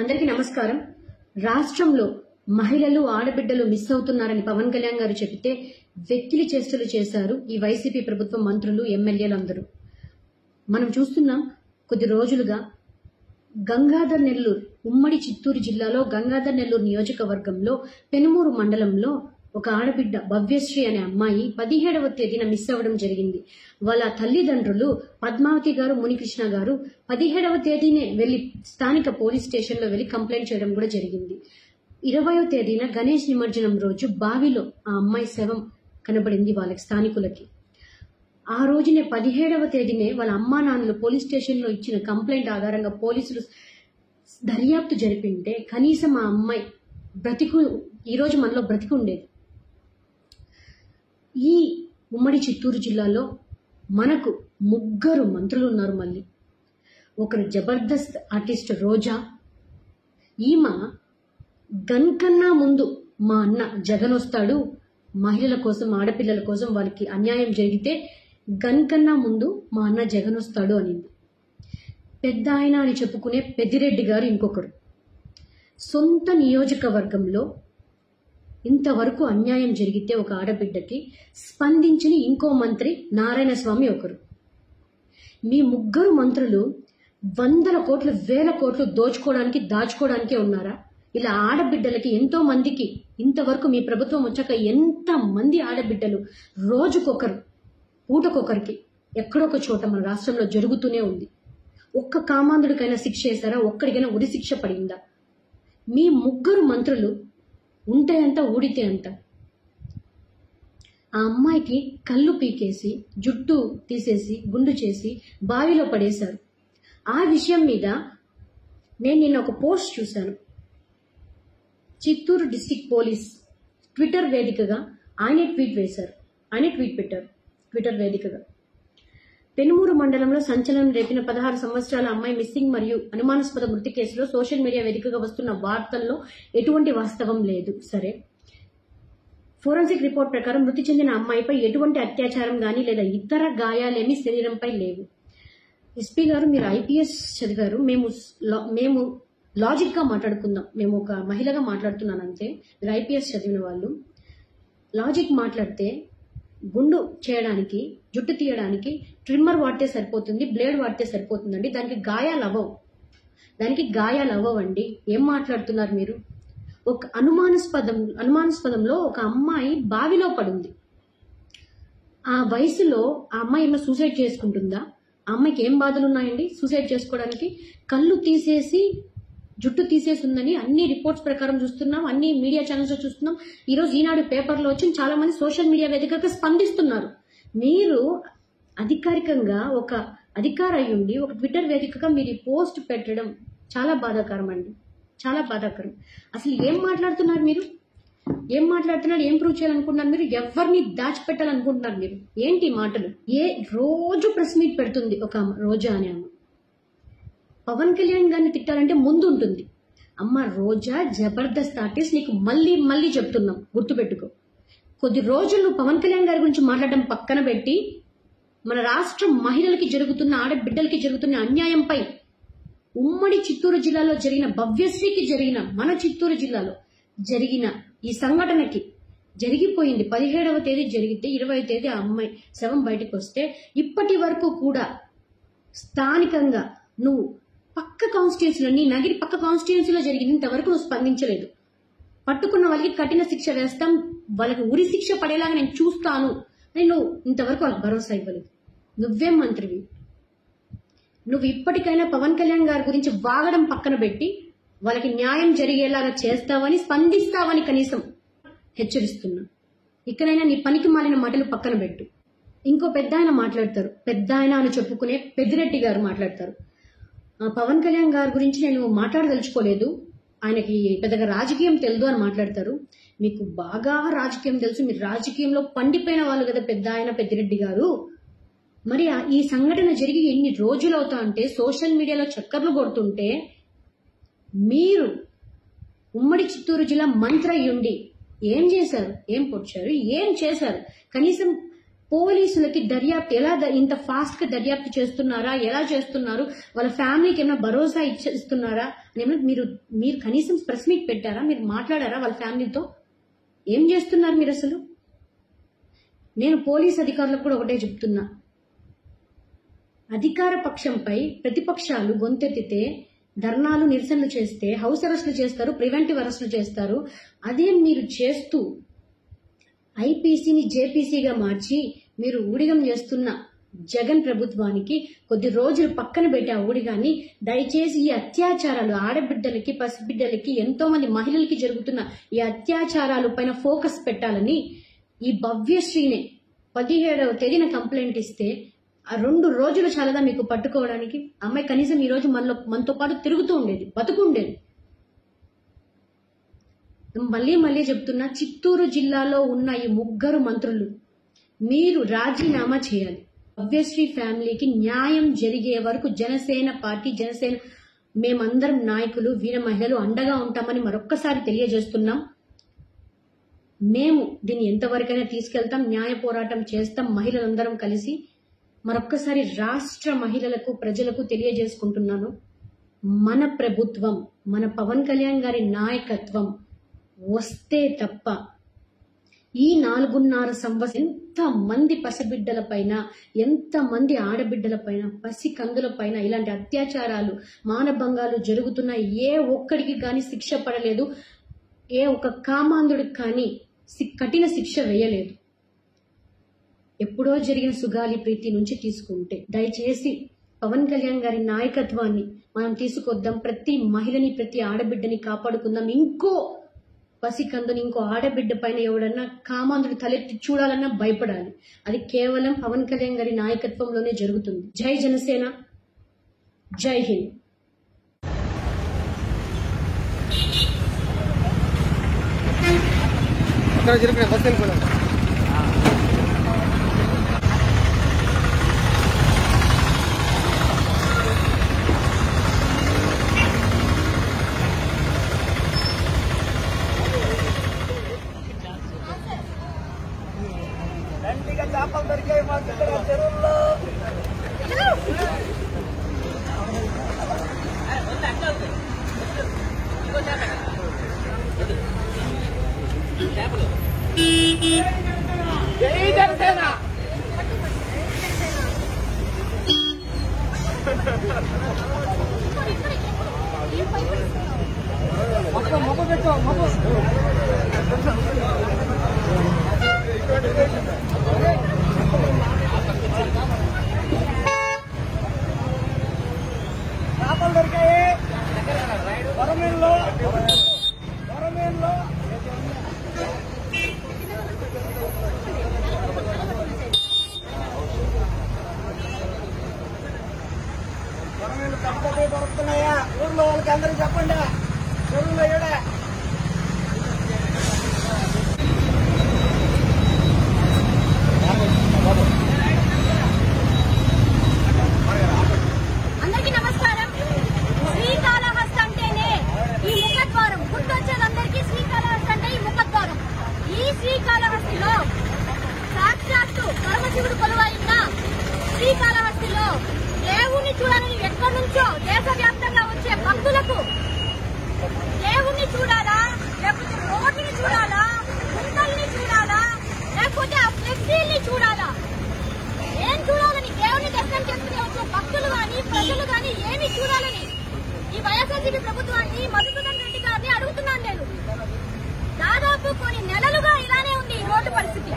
అందరికీ నమస్కారం. రాష్ట్రంలో మహిళలు ఆడబిడ్డలు మిస్ అవుతున్నారని పవన్ కళ్యాణ్ గారు చెబితే వ్యక్తిలి చేష్టలు చేశారు ఈ వైసీపీ ప్రభుత్వ మంత్రులు ఎమ్మెల్యేలు అందరూ. మనం చూస్తున్నాం కొద్ది రోజులుగా గంగాధర్ నెల్లూరు ఉమ్మడి చిత్తూరు జిల్లాలో గంగాధర్ నెల్లూరు నియోజకవర్గంలో పెనుమూరు మండలంలో ఒక ఆడబిడ్డ భవ్యశ్రీ అనే అమ్మాయి పదిహేడవ తేదీన మిస్ అవ్వడం జరిగింది. వాళ్ళ తల్లిదండ్రులు పద్మావతి గారు మునికృష్ణ గారు పదిహేడవ తేదీనే వెళ్ళి స్థానిక పోలీస్ స్టేషన్లో వెళ్ళి కంప్లైంట్ చేయడం కూడా జరిగింది. ఇరవయో తేదీన గణేష్ నిమజ్జనం రోజు బావిలో ఆ అమ్మాయి శవం కనబడింది వాళ్ళకి స్థానికులకి. ఆ రోజునే పదిహేడవ తేదీనే వాళ్ళ అమ్మా నాన్నలు పోలీస్ స్టేషన్లో ఇచ్చిన కంప్లైంట్ ఆధారంగా పోలీసులు దర్యాప్తు జరిపింటే కనీసం ఆ అమ్మాయి బ్రతికు ఈరోజు మనలో బ్రతికుండేది. ఈ ఉమ్మడి చిత్తూరు జిల్లాలో మనకు ముగ్గురు మంత్రులు ఉన్నారు మళ్ళీ. ఒకరు జబర్దస్త్ ఆర్టిస్ట్ రోజా ఈమె గన్ కన్నా ముందు మా అన్న జగన్ వస్తాడు మహిళల కోసం ఆడపిల్లల కోసం వాళ్ళకి అన్యాయం జరిగితే గన్ కన్నా ముందు మా అన్న జగన్ వస్తాడు అనింది. పెద్ద ఆయన అని చెప్పుకునే పెద్దిరెడ్డి గారు ఇంకొకరు. సొంత నియోజకవర్గంలో ఇంతవరకు అన్యాయం జరిగితే ఒక ఆడబిడ్డకి స్పందించిన ఇంకో మంత్రి నారాయణ స్వామి ఒకరు. మీ ముగ్గురు మంత్రులు వందల కోట్లు వేల కోట్లు దోచుకోవడానికి దాచుకోవడానికే ఉన్నారా? ఇలా ఆడబిడ్డలకి ఎంతో మందికి ఇంతవరకు మీ ప్రభుత్వం వచ్చాక ఎంత మంది ఆడబిడ్డలు రోజుకొకరు పూటకొకరికి ఎక్కడొక చోట మన రాష్ట్రంలో జరుగుతూనే ఉంది. ఒక్క కామాంధుడికైనా శిక్ష వేశారా? ఒక్కడికైనా ఉరి శిక్ష పడిందా? మీ ముగ్గురు మంత్రులు ఉంటే అంత ఊడితే అంట ఆ అమ్మాయికి కళ్ళు పీకేసి జుట్టు తీసేసి గుండు చేసి బావిలో పడేశారు. ఆ విషయం మీద నేను నిన్న ఒక పోస్ట్ చూశాను. చిత్తూరు డిస్టిక్ పోలీస్ ట్విట్టర్ వేదికగా ఆయన ట్వీట్ వేశారు. ఆయన ట్వీట్ పెట్టారు. ట్విట్టర్ వేదికగా. పెనుమూరు మండలంలో సంచలనం రేపిన పదహారు సంవత్సరాల అమ్మాయి మిస్సింగ్ మరియు అనుమానాస్పద మృతి కేసులో సోషల్ మీడియా వేదికగా వస్తున్న వార్తల్లో ఎటువంటి వాస్తవం లేదు. సరే. ఫోరెన్సిక్ రిపోర్ట్ ప్రకారం మృతి చెందిన అమ్మాయిపై ఎటువంటి అత్యాచారం గాని లేదా ఇతర గాయాలేమి శరీరంపై లేవు. ఎస్పీ గారు మీరు ఐపీఎస్ చదివారు. మేము మేము లాజిక్గా మాట్లాడుకుందాం. మేము ఒక మహిళగా మాట్లాడుతున్నాను అంతే. మీరు ఐపీఎస్ చదివిన వాళ్ళు. లాజిక్ మాట్లాడితే గుండు చేయడానికి జుట్టు తీయడానికి ట్రిమ్మర్ వాడితే సరిపోతుంది బ్లేడ్ వాడితే సరిపోతుందండి. దానికి గాయాలు అవ్వవు. దానికి గాయాలు అవ్వవండి. ఏం మాట్లాడుతున్నారు మీరు? ఒక అనుమానాస్పదం అనుమానాస్పదంలో ఒక అమ్మాయి బావిలో పడింది. ఆ వయసులో ఆ అమ్మాయి ఏమైనా సూసైడ్ చేసుకుంటుందా? ఆ అమ్మాయికి ఏం బాధలు ఉన్నాయండి సూసైడ్ చేసుకోవడానికి? కళ్ళు తీసేసి జుట్టు తీసేసి ఉందని అన్ని రిపోర్ట్స్ ప్రకారం చూస్తున్నాం అన్ని మీడియా ఛానల్స్లో చూస్తున్నాం. ఈరోజు ఈనాడు పేపర్లో వచ్చి చాలా మంది సోషల్ మీడియా వేదికగా స్పందిస్తున్నారు. మీరు అధికారికంగా ఒక అధికార అయ్యుండి ఒక ట్విట్టర్ వేదికగా మీరు ఈ పోస్ట్ పెట్టడం చాలా బాధాకరం అండి చాలా బాధాకరం. అసలు ఏం మాట్లాడుతున్నారు మీరు? ఏం మాట్లాడుతున్నారు? ఏం ప్రూవ్ చేయాలనుకుంటున్నారు మీరు? ఎవరిని దాచిపెట్టాలనుకుంటున్నారు మీరు? ఏంటి మాటలు? ఏ రోజు ప్రెస్ మీట్ పెడుతుంది ఒక ఆమె, రోజా అనే ఆమె పవన్ కళ్యాణ్ గారిని తిట్టాలంటే ముందు ఉంటుంది. అమ్మ రోజా జబర్దస్త్ ఆర్టిస్ట్ నీకు మళ్ళీ మళ్ళీ చెప్తున్నాం. గుర్తుపెట్టుకో. కొద్ది రోజులు పవన్ కళ్యాణ్ గారి గురించి మాట్లాడడం పక్కన పెట్టి మన రాష్ట్ర మహిళలకి జరుగుతున్న ఆడబిడ్డలకి జరుగుతున్న అన్యాయంపై ఉమ్మడి చిత్తూరు జిల్లాలో జరిగిన భవ్యశ్రీకి జరిగిన మన చిత్తూరు జిల్లాలో జరిగిన ఈ సంఘటనకి జరిగిపోయింది. పదిహేడవ తేదీ జరిగితే ఇరవై తేదీ ఆ అమ్మాయి శవం బయటకు వస్తే ఇప్పటి వరకు కూడా స్థానికంగా నువ్వు పక్క కాన్స్టిట్యున్సీలో నీ నగిరి పక్క కాన్స్టిట్యున్సీలో జరిగింది ఇంతవరకు నువ్వు స్పందించలేదు. పట్టుకున్న వాళ్ళకి కఠిన శిక్ష వేస్తాం వాళ్ళకి ఉరి శిక్ష పడేలాగా నేను చూస్తాను. నేను నువ్వు ఇంతవరకు వాళ్ళకి భరోసా ఇవ్వలేదు. నువ్వే మంత్రివి. నువ్వు ఇప్పటికైనా పవన్ కళ్యాణ్ గారి గురించి వాగడం పక్కన పెట్టి వాళ్ళకి న్యాయం జరిగేలాగా చేస్తావని స్పందిస్తావని కనీసం హెచ్చరిస్తున్నా. ఇక్కడైనా నీ పనికి మాలిన మాటలు పక్కన పెట్టు. ఇంకో పెద్ద ఆయన మాట్లాడతారు. పెద్ద ఆయన అని చెప్పుకునే పెద్దిరెడ్డి గారు మాట్లాడతారు. పవన్ కళ్యాణ్ గారి గురించి నేను మాట్లాడదలుచుకోలేదు. ఆయనకి పెద్దగా రాజకీయం తెలుదు అని మాట్లాడతారు. మీకు బాగా రాజకీయం తెలుసు మీరు రాజకీయంలో పండిపోయిన వాళ్ళు కదా పెద్ద ఆయన పెద్దిరెడ్డి గారు. మరి ఈ సంఘటన జరిగి ఎన్ని రోజులు అవుతా అంటే సోషల్ మీడియాలో చక్కర్లు కొడుతుంటే మీరు ఉమ్మడి చిత్తూరు జిల్లా మంత్రి అయ్యుండి ఏం చేశారు? ఏం పొడిచారు? ఏం చేశారు? కనీసం పోలీసులకి దర్యాప్తు ఎలా ద- ఇంత ఫాస్ట్గా దర్యాప్తు చేస్తున్నారా? ఎలా చేస్తున్నారు? వాళ్ళ ఫ్యామిలీకి ఏమైనా భరోసా ఇచ్చేస్తున్నారా? అని మీరు మీరు కనీసం ప్రెస్ మీట్ పెట్టారా? మీరు మాట్లాడారా వాళ్ళ ఫ్యామిలీతో? ఏం చేస్తున్నారు మీరు అసలు నేను పోలీస్ అధికారులకు కూడా ఒకటే చెప్తున్నా. అధికార పక్షంపై ప్రతిపక్షాలు గొంతెత్తితే ధర్నాలు నిరసనలు చేస్తే హౌస్ అరెస్టులు చేస్తారు ప్రివెంటివ్ అరెస్టులు చేస్తారు. అదే మీరు చేస్తూ ఐపీసీని జేపీసీగా మార్చి మీరు ఊడిగం చేస్తున్న జగన్ ప్రభుత్వానికి కొద్ది రోజులు పక్కన పెట్టి ఆ ఊడిగాన్ని దయచేసి ఈ అత్యాచారాలు ఆడబిడ్డలకి పసిబిడ్డలకి ఎంతో మంది మహిళలకి జరుగుతున్న ఈ అత్యాచారాలు పైన ఫోకస్ పెట్టాలని ఈ భవ్యశ్రీనే పదిహేడవ తేదీన కంప్లైంట్ ఇస్తే ఆ రెండు రోజులు చాలదా మీకు పట్టుకోవడానికి? అమ్మాయి కనీసం ఈ రోజు మనలో మనతో పాటు తిరుగుతూ ఉండేది బతుకు ఉండేది. మళ్ళీ మళ్ళీ చెప్తున్నా చిత్తూరు జిల్లాలో ఉన్న ఈ ముగ్గురు మంత్రులు మీరు రాజీనామా చేయాలి. భవ్యశ్రీ ఫ్యామిలీకి న్యాయం జరిగే వరకు జనసేన పార్టీ జనసేన మేమందరం నాయకులు వీర మహిళలు అండగా ఉంటామని మరొక్కసారి తెలియజేస్తున్నాం. మేము దీన్ని ఎంతవరకైనా తీసుకెళ్తాం న్యాయ పోరాటం చేస్తాం మహిళలందరం కలిసి మరొక్కసారి రాష్ట్ర మహిళలకు ప్రజలకు తెలియజేసుకుంటున్నాను. మన ప్రభుత్వం మన పవన్ కళ్యాణ్ గారి నాయకత్వం వస్తే తప్ప ఈ నాలుగున్నర సంవత్సరం ఎంత మంది పసిబిడ్డల పైన ఎంత మంది ఆడబిడ్డల పైన పసి కందుల పైన ఇలాంటి అత్యాచారాలు మానభంగాలు జరుగుతున్న ఏ ఒక్కడికి కానీ శిక్ష పడలేదు. ఏ ఒక్క కామాంధుడికి కానీ సి- కఠిన శిక్ష వేయలేదు. ఎప్పుడో జరిగిన సుగాలి ప్రీతి నుంచి తీసుకుంటే దయచేసి పవన్ కళ్యాణ్ గారి నాయకత్వాన్ని మనం తీసుకొద్దాం. ప్రతి మహిళని ప్రతి ఆడబిడ్డని కాపాడుకుందాం. ఇంకో పసికందుని ఇంకో ఆడబిడ్డ పైన ఎవడన్నా కామాంధుడు తలెత్తి చూడాలన్నా భయపడాలి. అది కేవలం పవన్ కళ్యాణ్ గారి నాయకత్వంలోనే జరుగుతుంది. జై జనసేన. జై హింద్. అక్కడ జరిపిన బస్సు వెళ్ళిపోయాం జై జనసేన మొక్క మొక్క పెట్టు మొక్క చేపలు దొరుకుతున్నాయా ఊర్లో వాళ్ళకి అందరికి చెప్పండి చెరువులో ఏడా చూడాలని ఎక్కడి నుంచో దేశవ్యాప్తంగా వచ్చే భక్తులకు దేవుణ్ణి చూడాలా లేకపోతే రోడ్డుని చూడాలా గుంటల్ని చూడాలా లేకపోతే ఆ ఫ్లెక్సీల్ని చూడాలా ఏం చూడాలని దేవుని దర్శనం చేసుకునే వచ్చే భక్తులు గాని ప్రజలు గాని ఏమి చూడాలని ఈ వైఎస్ఆర్సీపీ ప్రభుత్వాన్ని మధుసూదన్ రెడ్డి గారిని అడుగుతున్నాను నేను దాదాపు కొన్ని నెలలుగా ఇలానే ఉంది ఈ రోడ్డు పరిస్థితి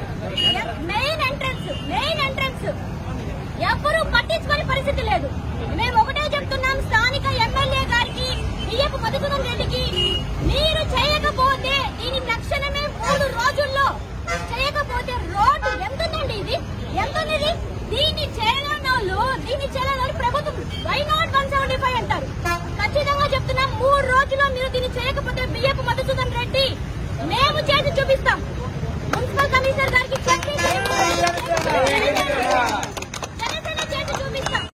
మెయిన్ ఎంట్రన్స్ మెయిన్ ఎంట్రన్స్ ఎవ్వరూ పట్టించుకునే పరిస్థితి లేదు మేము ఒకటే చెప్తున్నాం స్థానిక ఎమ్మెల్యే గారికి బియ్యపు మధుసూదన్ రెడ్డికి మీరు చేయకపోతే దీని తక్షణమే మూడు రోజుల్లో చేయకపోతే రోడ్డు ఎంతుందండి ఇది ఎంతుంది దీన్ని చేయలేని వాళ్ళు దీన్ని చేయలేని వాళ్ళు ప్రభుత్వం why not one seventy five అంటారు? ఖచ్చితంగా చెప్తున్నాం మూడు రోజుల్లో మీరు దీన్ని చేయకపోతే బియ్యపు మధుసూదన్ రెడ్డి మేము చేసి చూపిస్తాం.